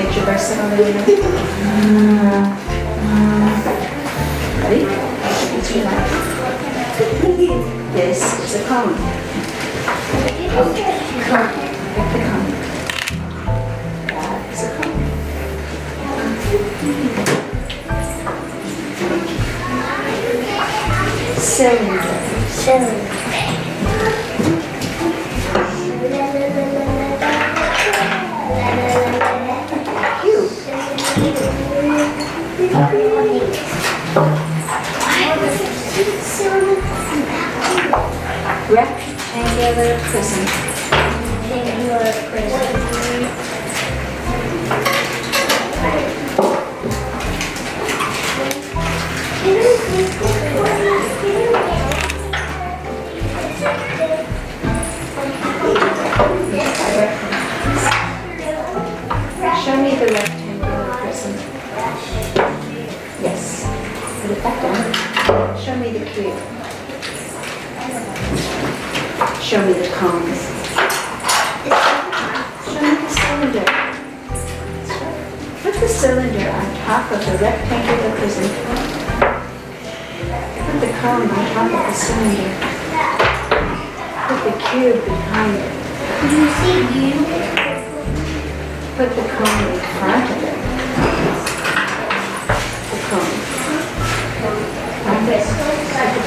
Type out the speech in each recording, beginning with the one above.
Get your versatility. Ready? It's your life. This is a the a cone. Cylinder. Cylinder. Rectangular prism. Rectangular prism. Back down. Show me the cube. Show me the cones. Show me the cylinder. Put the cylinder on top of the rectangular prism. Put the cone on top of the cylinder. Put the cube behind it. Do you see you? Put the cone in front of it.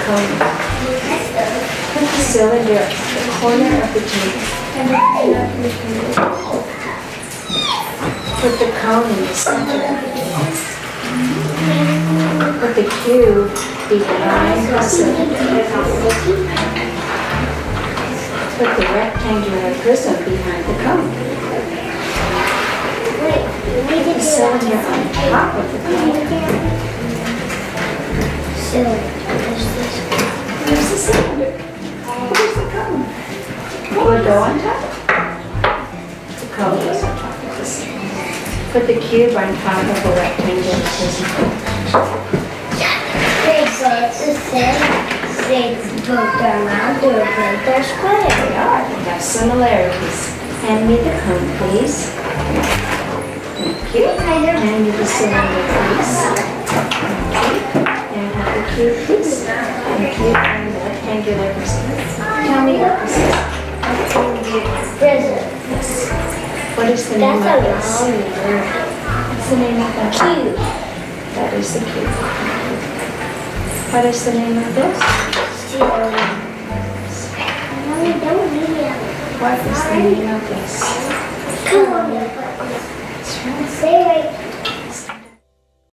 Put the. Put the cylinder at the corner of the table. Put the cone in the center. Put the cube behind the cylinder. Put the rectangular prism behind the cone. We The cylinder on top of the cone. The cylinder. Where's the it go on top? The goes on top of the. Put the cube on top of the rectangle. Okay, so it's the same. Six both are round, they're both are square. They are, they have similarities. Hand me the cone, please. Thank you. Hand me the cylinder, please. Thank you. And have the cube, please. Thank you. Rectangular prism. Tell me what this is. Prison. Yes. What is the name That's of a this? What's the name of that? Cube. That is the cube. What is the name of this? Cylinder. No, we don't need it. What is the name of this? Come on. That's. Say right